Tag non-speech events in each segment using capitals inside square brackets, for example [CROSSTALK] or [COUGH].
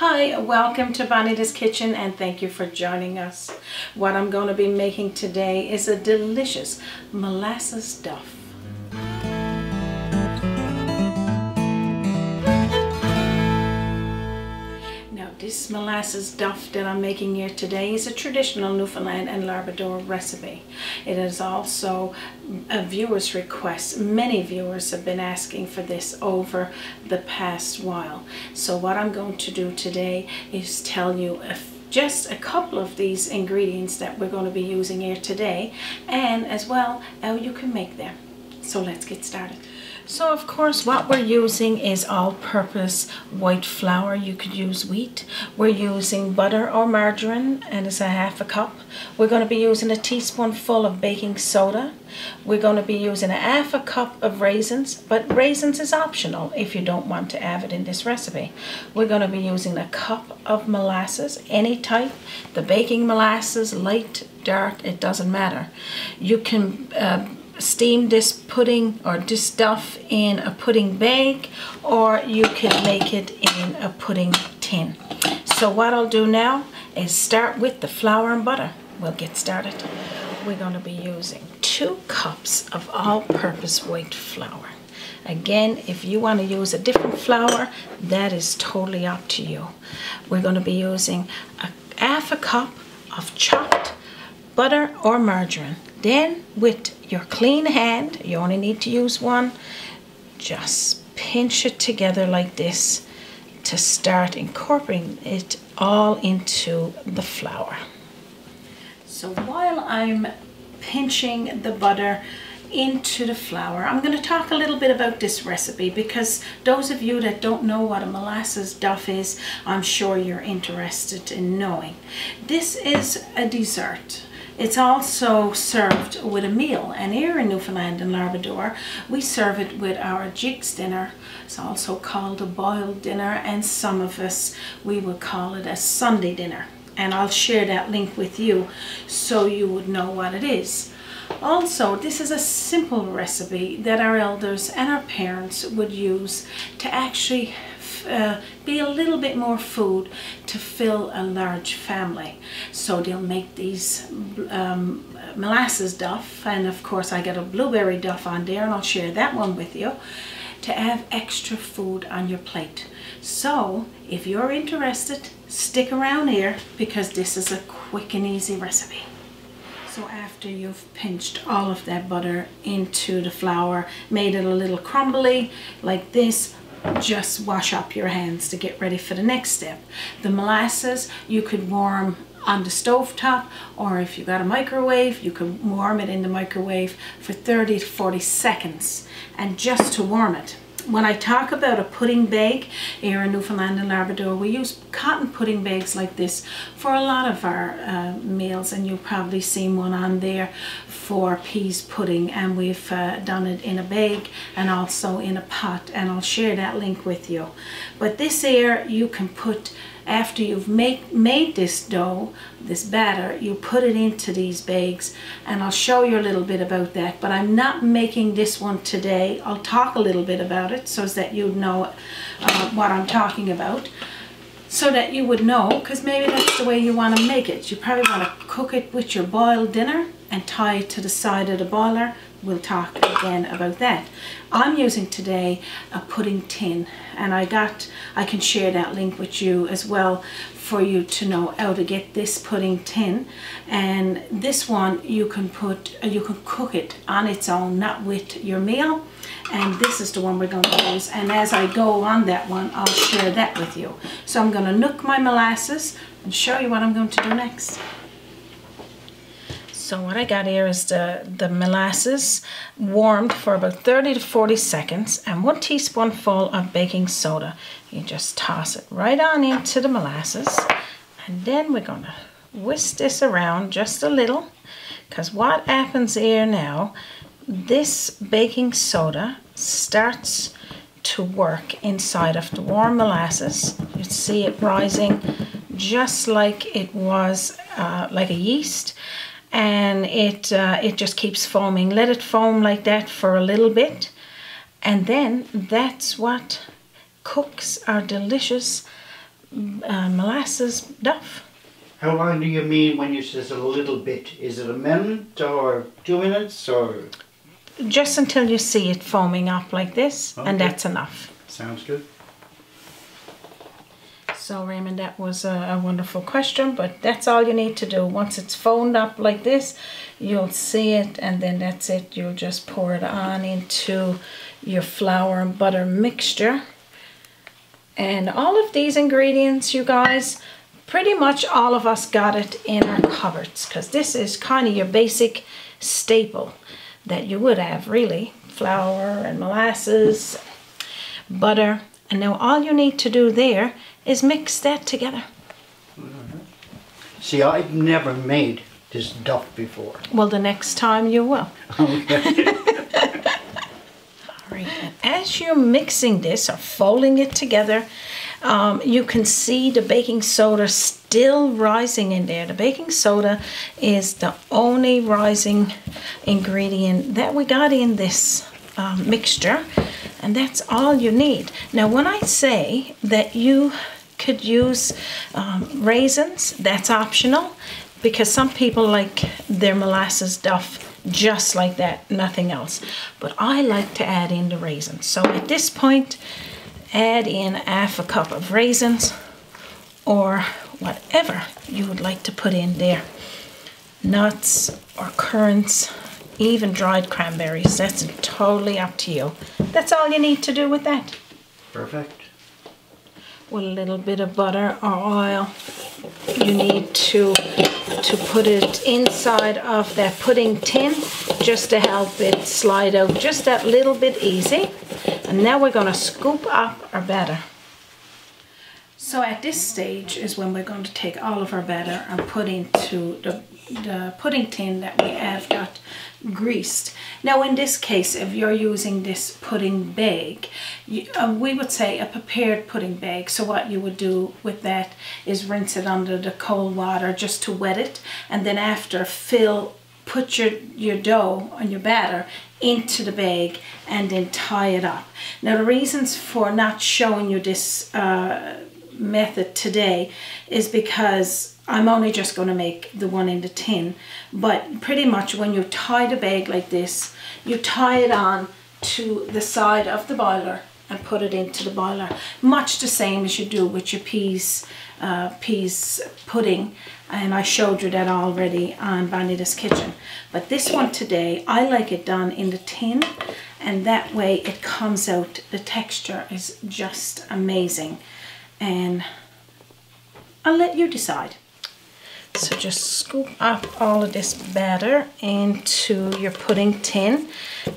Hi, welcome to Bonita's Kitchen and thank you for joining us. What I'm going to be making today is a delicious molasses duff. This molasses duff that I'm making here today is a traditional Newfoundland and Labrador recipe. It is also a viewer's request. Many viewers have been asking for this over the past while. So what I'm going to do today is tell you a just a couple of these ingredients that we're going to be using here today and as well how you can make them. So let's get started. So of course what we're using is all-purpose white flour. You could use wheat. We're using butter or margarine and it's a half a cup. We're going to be using a teaspoonful of baking soda. We're going to be using a half a cup of raisins, but raisins is optional if you don't want to have it in this recipe. We're going to be using a cup of molasses, any type. The baking molasses, light, dark, it doesn't matter. You can uh, steam this pudding or this stuff in a pudding bag or you could make it in a pudding tin. So what I'll do now is start with the flour and butter. We'll get started. We're going to be using two cups of all-purpose white flour. Again, if you want to use a different flour, that is totally up to you. We're going to be using a half a cup of chopped butter or margarine. Then with your clean hand, you only need to use one, just pinch it together like this to start incorporating it all into the flour. So while I'm pinching the butter into the flour. I'm going to talk a little bit about this recipe because those of you that don't know what a molasses duff is, I'm sure you're interested in knowing. This is a dessert. It's also served with a meal and here in Newfoundland and Labrador we serve it with our Jiggs dinner. It's also called a boiled dinner and some of us we would call it a Sunday dinner and I'll share that link with you so you would know what it is. Also, this is a simple recipe that our elders and our parents would use to actually uh, be a little bit more food to fill a large family. So they'll make these um, molasses duff and of course I get a blueberry duff on there and I'll share that one with you to have extra food on your plate. So if you're interested, stick around here because this is a quick and easy recipe. So after you've pinched all of that butter into the flour, made it a little crumbly like this, just wash up your hands to get ready for the next step. The molasses you could warm on the stove top or if you got a microwave you can warm it in the microwave for 30 to 40 seconds and just to warm it when I talk about a pudding bag here in Newfoundland and Labrador, we use cotton pudding bags like this for a lot of our uh, meals and you've probably seen one on there for peas pudding and we've uh, done it in a bag and also in a pot and I'll share that link with you. But this here you can put after you've make, made this dough, this batter, you put it into these bags and I'll show you a little bit about that. But I'm not making this one today. I'll talk a little bit about it so that you know uh, what I'm talking about. So that you would know, because maybe that's the way you want to make it. You probably want to cook it with your boiled dinner and tie it to the side of the boiler we'll talk again about that. I'm using today a pudding tin and I got, I can share that link with you as well for you to know how to get this pudding tin and this one you can put, uh, you can cook it on its own, not with your meal and this is the one we're going to use and as I go on that one I'll share that with you. So I'm going to nook my molasses and show you what I'm going to do next. So what I got here is the, the molasses warmed for about 30 to 40 seconds and one teaspoonful of baking soda. You just toss it right on into the molasses and then we're going to whisk this around just a little because what happens here now, this baking soda starts to work inside of the warm molasses. You see it rising just like it was uh, like a yeast and it uh, it just keeps foaming let it foam like that for a little bit and then that's what cooks our delicious uh, molasses duff. How long do you mean when you says a little bit? Is it a minute or two minutes or? Just until you see it foaming up like this, and that's enough. Sounds good. So Raymond, that was a, a wonderful question, but that's all you need to do. Once it's foamed up like this, you'll see it and then that's it. You'll just pour it on into your flour and butter mixture. And all of these ingredients, you guys, pretty much all of us got it in our cupboards because this is kind of your basic staple that you would have really. Flour and molasses, butter. And now all you need to do there is mix that together. See, I've never made this duff before. Well, the next time you will. Okay. [LAUGHS] All right. As you're mixing this or folding it together, um, you can see the baking soda still rising in there. The baking soda is the only rising ingredient that we got in this um, mixture, and that's all you need. Now, when I say that you could use um, raisins, that's optional because some people like their molasses duff just like that, nothing else. But I like to add in the raisins. So at this point, add in half a cup of raisins or whatever you would like to put in there. Nuts or currants, even dried cranberries. That's totally up to you. That's all you need to do with that. Perfect. With a little bit of butter or oil, you need to to put it inside of that pudding tin just to help it slide out just that little bit easy. And now we're going to scoop up our batter. So at this stage is when we're going to take all of our batter and put into the, the pudding tin that we have got greased. Now in this case, if you're using this pudding bag, you, um, we would say a prepared pudding bag. So what you would do with that is rinse it under the cold water just to wet it and then after fill, put your, your dough and your batter into the bag and then tie it up. Now the reasons for not showing you this uh, method today is because I'm only just going to make the one in the tin. But pretty much when you tie the bag like this you tie it on to the side of the boiler and put it into the boiler. Much the same as you do with your peas uh, peas pudding and I showed you that already on Bonita's Kitchen. But this one today I like it done in the tin and that way it comes out the texture is just amazing and I'll let you decide. So just scoop up all of this batter into your pudding tin.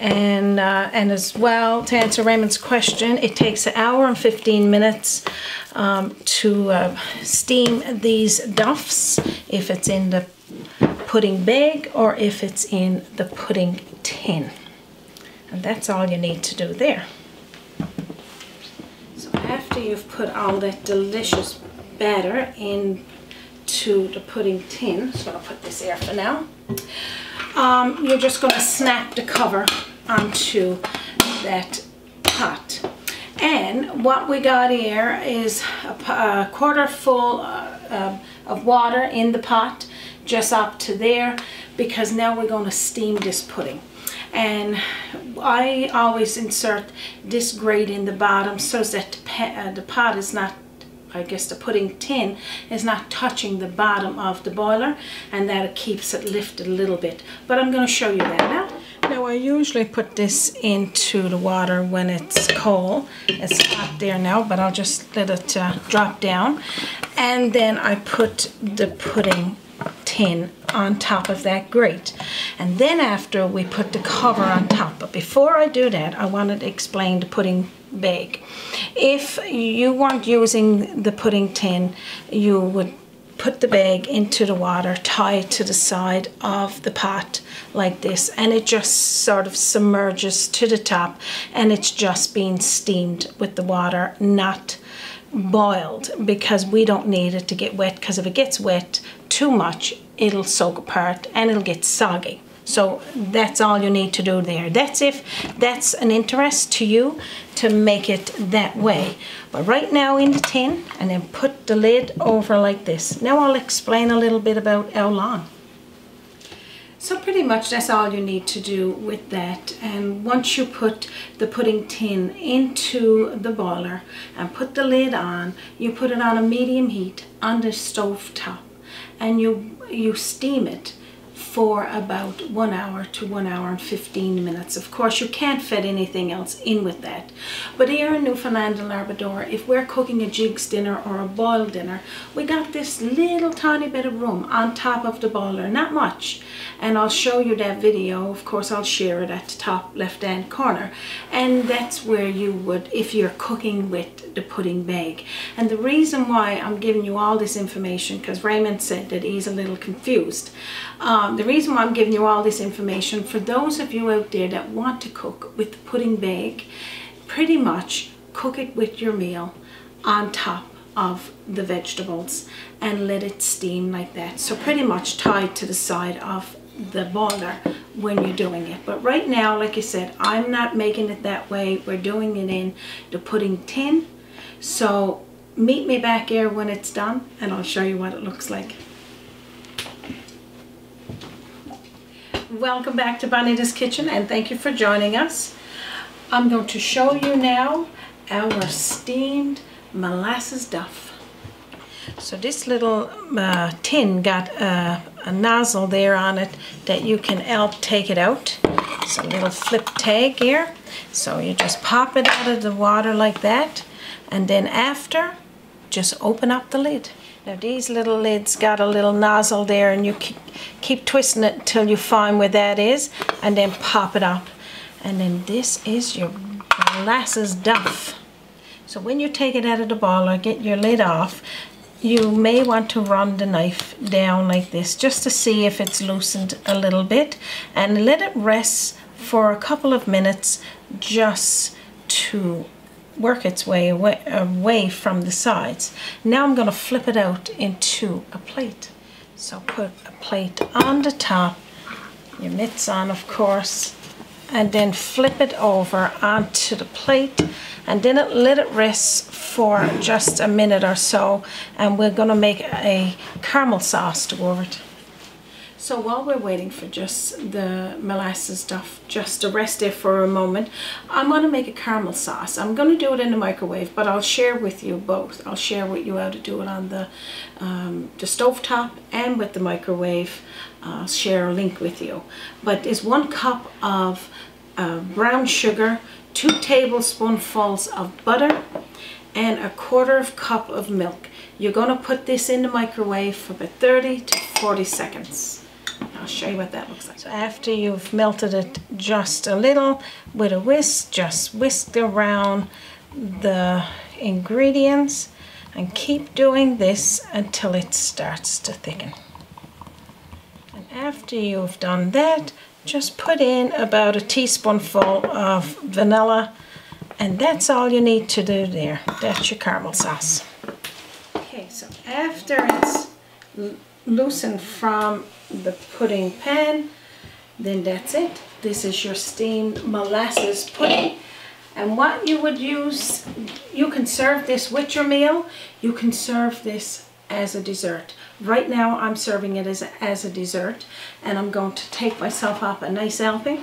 And, uh, and as well, to answer Raymond's question, it takes an hour and 15 minutes um, to uh, steam these duffs if it's in the pudding bag or if it's in the pudding tin. And that's all you need to do there. After you've put all that delicious batter into the pudding tin, so I'll put this here for now, um, you're just going to snap the cover onto that pot. And what we got here is a, a quarter full uh, uh, of water in the pot, just up to there, because now we're going to steam this pudding and I always insert this grate in the bottom so that uh, the pot is not I guess the pudding tin is not touching the bottom of the boiler and that it keeps it lifted a little bit. But I'm going to show you that now. Now I usually put this into the water when it's cold. It's hot there now but I'll just let it uh, drop down. And then I put the pudding tin on top of that grate. And then after we put the cover on top. But before I do that I wanted to explain the pudding bag. If you weren't using the pudding tin you would put the bag into the water tie it to the side of the pot like this and it just sort of submerges to the top and it's just being steamed with the water not boiled because we don't need it to get wet because if it gets wet too much it'll soak apart and it'll get soggy So that's all you need to do there. That's if that's an interest to you to make it that way. But right now in the tin and then put the lid over like this. Now I'll explain a little bit about how long. So pretty much that's all you need to do with that. And once you put the pudding tin into the boiler and put the lid on, you put it on a medium heat on the stove top and you, you steam it for about one hour to one hour and 15 minutes. Of course, you can't fit anything else in with that. But here in Newfoundland and Labrador, if we're cooking a Jiggs dinner or a boiled dinner, we got this little tiny bit of room on top of the boiler, not much. And I'll show you that video. Of course, I'll share it at the top left-hand corner. And that's where you would, if you're cooking with the pudding bag. And the reason why I'm giving you all this information, because Raymond said that he's a little confused. Um, the reason why I'm giving you all this information, for those of you out there that want to cook with the pudding bag, pretty much cook it with your meal on top of the vegetables and let it steam like that. So pretty much tied to the side of the boiler when you're doing it. But right now, like I said, I'm not making it that way. We're doing it in the pudding tin. So meet me back here when it's done and I'll show you what it looks like. Welcome back to Bonita's Kitchen and thank you for joining us. I'm going to show you now our steamed molasses duff. So this little uh, tin got a, a nozzle there on it that you can help take it out. It's a little flip tag here. So you just pop it out of the water like that and then after just open up the lid. Now these little lids got a little nozzle there and you keep, twisting it until you find where that is and then pop it up. And then this is your molasses duff. So when you take it out of the bowl or get your lid off, you may want to run the knife down like this just to see if it's loosened a little bit and let it rest for a couple of minutes just to work its way away, away from the sides. Now I'm going to flip it out into a plate. So put a plate on the top, your mitts on of course, and then flip it over onto the plate and then it, let it rest for just a minute or so and we're going to make a caramel sauce to go over it. So while we're waiting for just the molasses duff just to rest there for a moment, I'm going to make a caramel sauce. I'm going to do it in the microwave, but I'll share with you both. I'll share with you how to do it on the, um, the stove top and with the microwave. I'll share a link with you. But it's one cup of uh, brown sugar, two tablespoonfuls of butter, and a quarter of cup of milk. You're going to put this in the microwave for about 30 to 40 seconds. Show you what that looks like. So after you've melted it just a little with a whisk, just whisk around the ingredients and keep doing this until it starts to thicken. And after you've done that, just put in about a teaspoonful of vanilla and that's all you need to do there. That's your caramel sauce. Okay, so after it's loosened from the pudding pan. Then that's it. This is your steamed molasses pudding. And what you would use, you can serve this with your meal. You can serve this as a dessert. Right now I'm serving it as a, as a dessert. And I'm going to take myself up a nice helping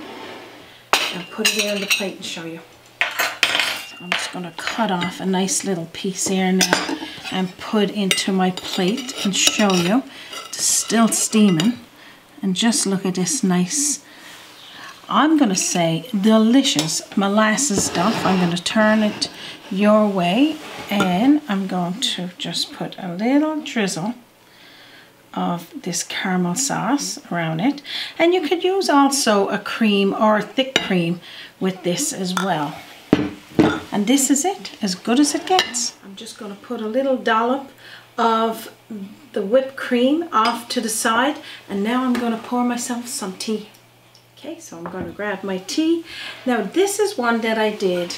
and put it on the plate and show you. So I'm just going to cut off a nice little piece here now and put into my plate and show you. Still steaming and just look at this nice I'm to say delicious molasses duff. I'm to turn it your way and I'm going to just put a little drizzle of this caramel sauce around it. And you could use also a cream or a thick cream with this as well. And this is it, as good as it gets. I'm just going to put a little dollop of the whipped cream off to the side and now I'm going to pour myself some tea. Okay, so I'm going to grab my tea. Now this is one that I did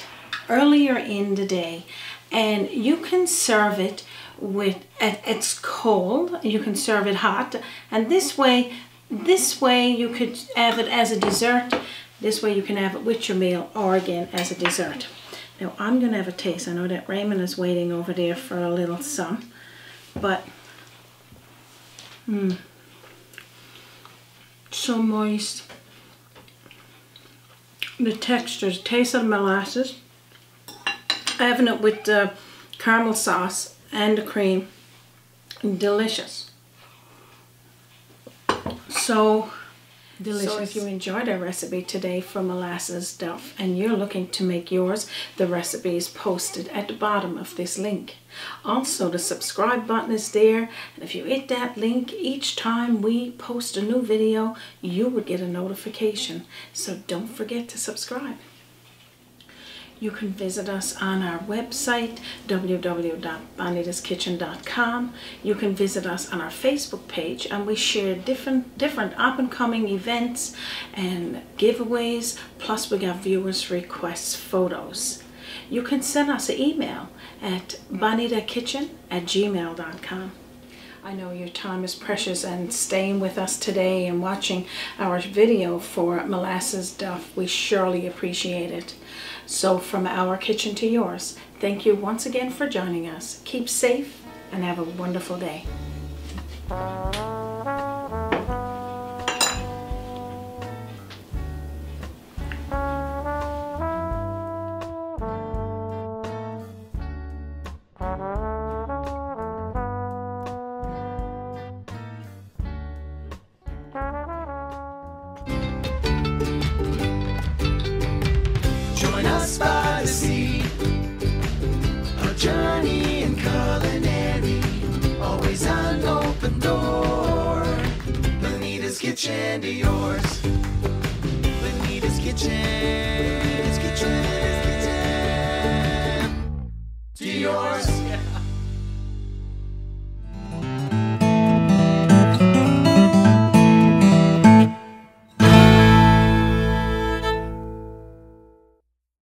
earlier in the day and you can serve it with, it's cold, you can serve it hot and this way this way you could have it as a dessert. This way you can have it with your meal or again as a dessert. Now I'm going to have a taste. I know that Raymond is waiting over there for a little some. But, mmm, so moist. The texture, the taste of the molasses. Having it with the caramel sauce and the cream. Delicious. So delicious. So if you enjoyed our recipe today for molasses duff and you're looking to make yours, the recipe is posted at the bottom of this link. Also the subscribe button is there and if you hit that link each time we post a new video you will get a notification. So don't forget to subscribe. You can visit us on our website, www.bonitaskitchen.com. You can visit us on our Facebook page and we share different, different up-and-coming events and giveaways, plus we got viewers requests photos. You can send us an email at bonitakitchen at gmail.com. I know your time is precious and staying with us today and watching our video for Molasses Duff, we surely appreciate it. So from our kitchen to yours, thank you once again for joining us. Keep safe and have a wonderful day.